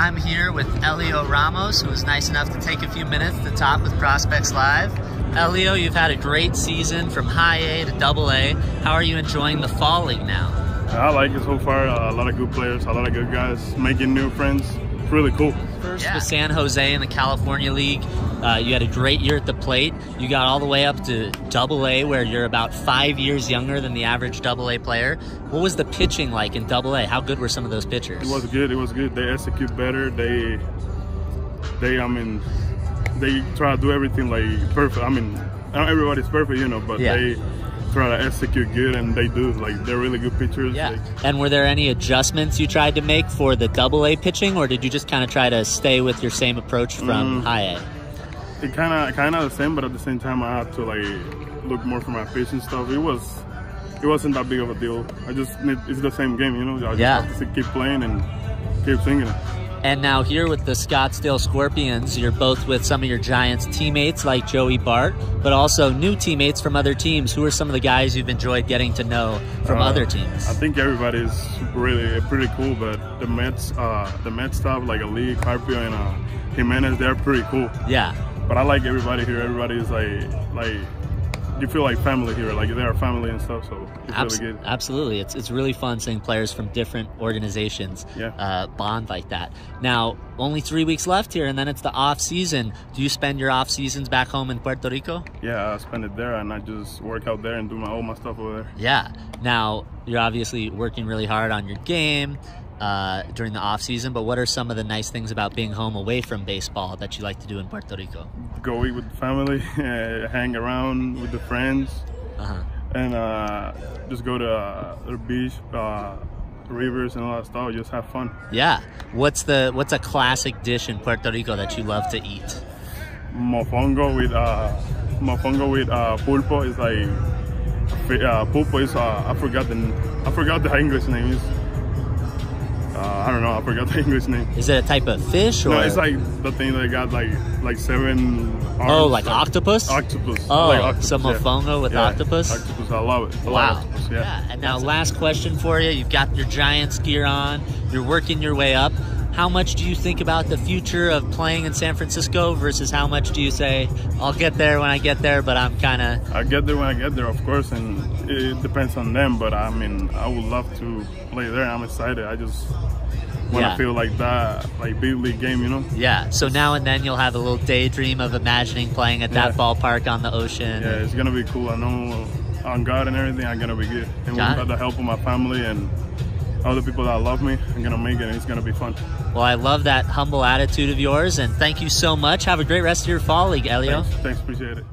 I'm here with Heliot Ramos, who was nice enough to take a few minutes to talk with Prospects Live. Heliot, you've had a great season from high A to double A. How are you enjoying the fall league now? I like it so far. a lot of good players, a lot of good guys, making new friends. It's really cool. First yeah. with San Jose in the California League. Uh, you had a great year at the plate. You got all the way up to double A, where you're about five years younger than the average double A player. What was the pitching like in double A? How good were some of those pitchers? It was good. It was good. They execute better. They, they, I mean, they try to do everything like perfect. I mean, not everybody's perfect, you know, but yeah. they try to execute good, and they do. Like they're really good pitchers. Yeah. Like, and were there any adjustments you tried to make for the double A pitching, or did you just kind of try to stay with your same approach from mm, high A? it kind of kind of the same, but at the same time, I had to like look more for my pitch and stuff. It was it wasn't that big of a deal. I just need, it's the same game, you know. I just yeah. have to keep playing and keep singing it. And now here with the Scottsdale Scorpions, you're both with some of your Giants teammates like Joey Bart, but also new teammates from other teams. Who are some of the guys you've enjoyed getting to know from uh, other teams? I think everybody's really pretty cool, but the Mets, uh, the Mets stuff like Ali, Carpio, and uh, Giménez, they're pretty cool. Yeah. But I like everybody here. Everybody is like like you feel like family here, like they're a family and stuff. So it's Abs- really good. Absolutely, it's it's really fun seeing players from different organizations yeah. uh, bond like that. Now, only three weeks left here, and then it's the off season. Do you spend your off seasons back home in Puerto Rico? Yeah, I spend it there, and I just work out there and do my all my stuff over there. Yeah. Now you're obviously working really hard on your game uh, during the off season. But what are some of the nice things about being home away from baseball that you like to do in Puerto Rico? Go eat with the family, hang around with the friends, uh-huh. and uh, just go to uh, the beach, uh, rivers, and all that stuff. Just have fun. Yeah. What's the What's a classic dish in Puerto Rico that you love to eat? Mofongo with uh, mofongo with uh, pulpo is like uh, pulpo is uh, I forgot the I forgot the English name is uh, I don't know. I forgot the English name. Is it a type of fish? Or? No, it's like the thing that got like like seven. Arms, oh, like, like octopus? Octopus. Oh, like octopus, some yeah. mofongo with yeah, octopus. Octopus, I love it. I wow. Love octopus, yeah. yeah. And now, last question for you. You've got your Giants gear on. You're working your way up. How much do you think about the future of playing in San Francisco versus how much do you say, I'll get there when I get there, but I'm kind of. I get there when I get there, of course, and it depends on them, but I mean, I would love to play there. I'm excited. I just when yeah. I feel like that, like big league game, you know? Yeah. So now and then you'll have a little daydream of imagining playing at that yeah. ballpark on the ocean. Yeah, it's gonna be cool. I know on God and everything, I'm gonna be good. And with the help of my family and other people that love me, I'm gonna make it. and It's gonna be fun. Well, I love that humble attitude of yours, and thank you so much. Have a great rest of your fall league, Heliot. Thanks, Thanks appreciate it.